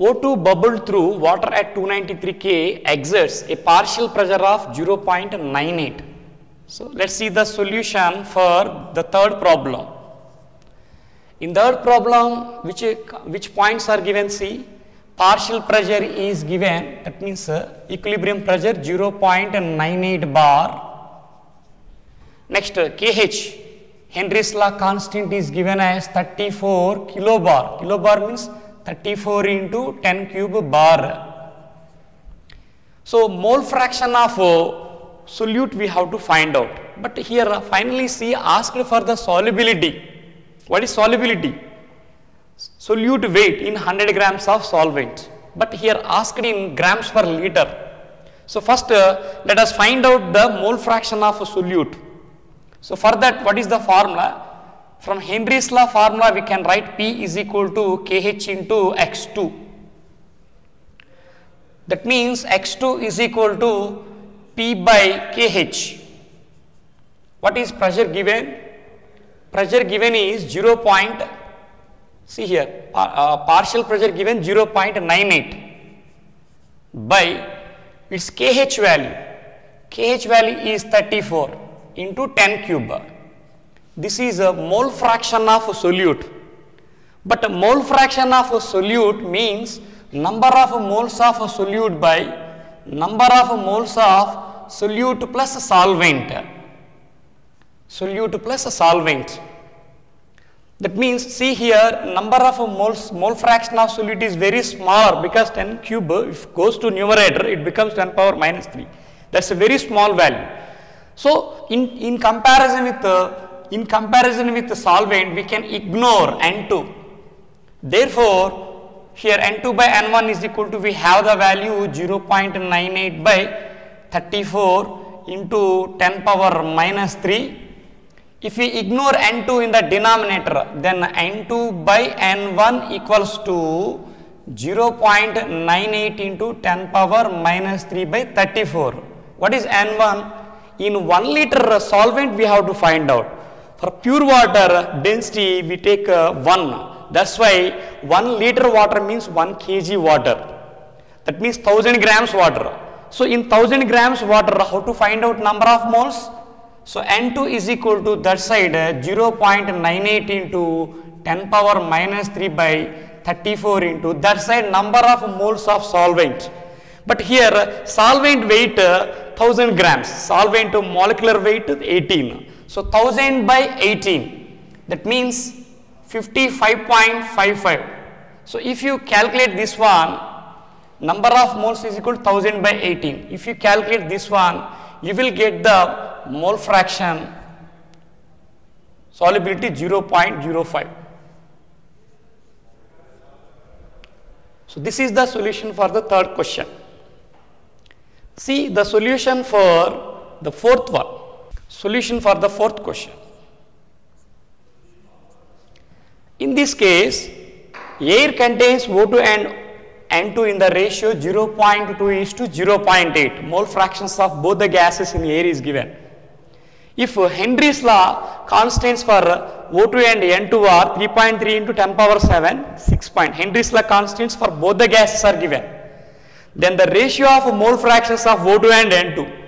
O2 bubbled through water at 293 K exerts a partial pressure of 0.98. So let's see the solution for the third problem. In third problem, which, which points are given? See, partial pressure is given, that means uh, equilibrium pressure 0.98 bar. Next, uh, KH, Henry's law constant is given as 34 kilobar. Kilobar means 34 into 10 cube bar. So, mole fraction of solute we have to find out. But here finally see asked for the solubility. What is solubility? Solute weight in 100 grams of solvent. But here asked in grams per liter. So, first uh, let us find out the mole fraction of solute. So, for that what is the formula? From Henry's law formula we can write P is equal to Kh into X2. That means X2 is equal to P by Kh. What is pressure given? Pressure given is 0. Point, see here, uh, partial pressure given 0.98 by its Kh value. Kh value is 34 into 10 cube. This is a mole fraction of a solute. But a mole fraction of a solute means number of moles of a solute by number of moles of solute plus solvent. Solute plus solvent. That means see here number of moles mole fraction of solute is very small because 10 cube if goes to numerator it becomes 10 power minus 3. That's a very small value. So in, in comparison with uh, in comparison with the solvent we can ignore N2. Therefore here N2 by N1 is equal to we have the value 0.98 by 34 into 10 power minus 3. If we ignore N2 in the denominator then N2 by N1 equals to 0.98 into 10 power minus 3 by 34. What is N1? In 1 liter solvent we have to find out. For pure water density we take uh, 1. That's why 1 liter water means 1 kg water. That means 1000 grams water. So in 1000 grams water how to find out number of moles? So N2 is equal to that side uh, 0.98 into 10 power minus 3 by 34 into that side number of moles of solvent. But here uh, solvent weight uh, 1000 grams, solvent molecular weight 18. So 1000 by 18 that means 55.55. So if you calculate this one number of moles is equal to 1000 by 18. If you calculate this one you will get the mole fraction solubility 0.05. So this is the solution for the third question. See the solution for the fourth one. Solution for the fourth question. In this case, air contains O2 and N2 in the ratio 0.2 is to 0.8. Mole fractions of both the gases in air is given. If Henry's law constants for O2 and N2 are 3.3 into 10 power 7, 6 point. Henry's law constants for both the gases are given. Then the ratio of mole fractions of O2 and N2.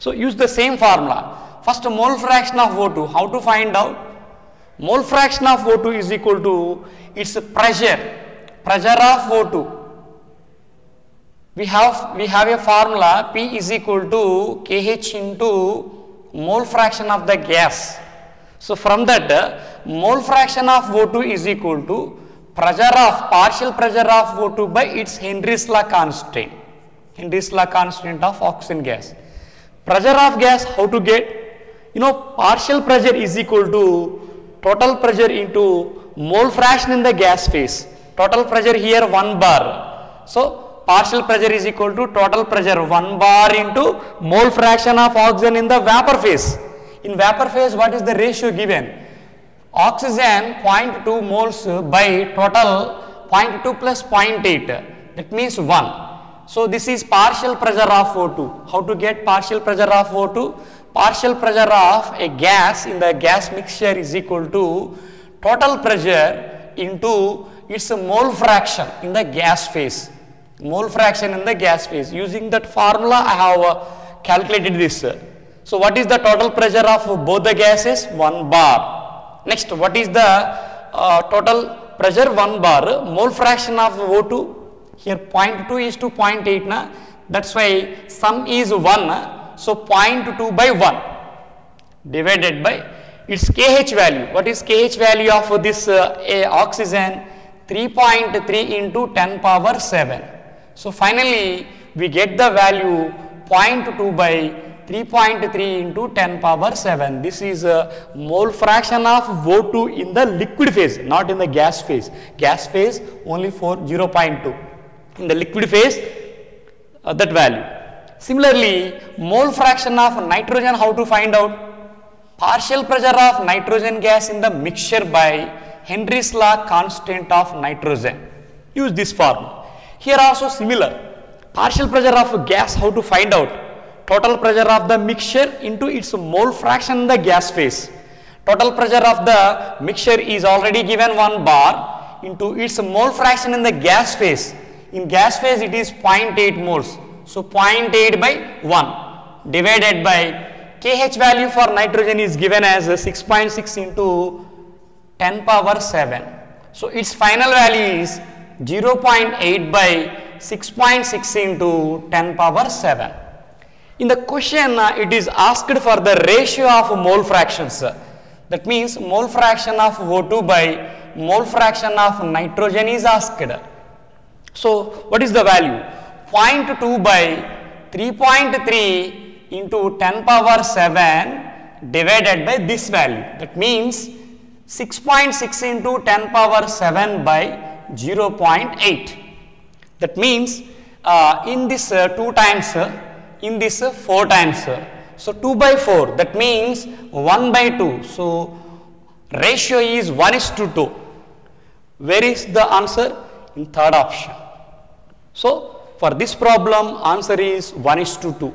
So use the same formula. First mole fraction of O2, how to find out? Mole fraction of O2 is equal to its pressure, pressure of O2. We have, we have a formula P is equal to Kh into mole fraction of the gas. So from that mole fraction of O2 is equal to pressure of partial pressure of O2 by its Henry's law constant. Henry's law constant of oxygen gas. Pressure of gas how to get? You know partial pressure is equal to total pressure into mole fraction in the gas phase. Total pressure here 1 bar. So partial pressure is equal to total pressure 1 bar into mole fraction of oxygen in the vapor phase. In vapor phase what is the ratio given? Oxygen 0.2 moles by total 0.2 plus 0.8 that means 1. So this is partial pressure of O2. How to get partial pressure of O2? Partial pressure of a gas in the gas mixture is equal to total pressure into its mole fraction in the gas phase. Mole fraction in the gas phase. Using that formula, I have uh, calculated this. So, what is the total pressure of both the gases? 1 bar. Next, what is the uh, total pressure? 1 bar. Mole fraction of O2 here 0.2 is to 0.8 na that's why sum is 1 so 0.2 by 1 divided by its kh value. What is kh value of this uh, oxygen? 3.3 into 10 power 7 so finally we get the value 0.2 by 3.3 into 10 power 7 this is a mole fraction of O2 in the liquid phase not in the gas phase. Gas phase only for 0.2 in the liquid phase uh, that value. Similarly, mole fraction of nitrogen how to find out? Partial pressure of nitrogen gas in the mixture by Henry's law constant of nitrogen. Use this formula. Here also similar. Partial pressure of gas how to find out? Total pressure of the mixture into its mole fraction in the gas phase. Total pressure of the mixture is already given 1 bar into its mole fraction in the gas phase in gas phase it is 0.8 moles. So 0.8 by 1 divided by KH value for nitrogen is given as 6.6 into 10 power 7. So its final value is 0.8 by 6.6 into 10 power 7. In the question uh, it is asked for the ratio of mole fractions. That means mole fraction of O2 by mole fraction of nitrogen is asked. So, what is the value? 0.2 by 3.3 into 10 power 7 divided by this value. That means 6.6 into 10 power 7 by 0.8. That means uh, in this uh, 2 times, uh, in this uh, 4 times. so 2 by 4 that means 1 by 2. So ratio is 1 is to 2. Where is the answer? In third option. So, for this problem answer is 1 is to 2.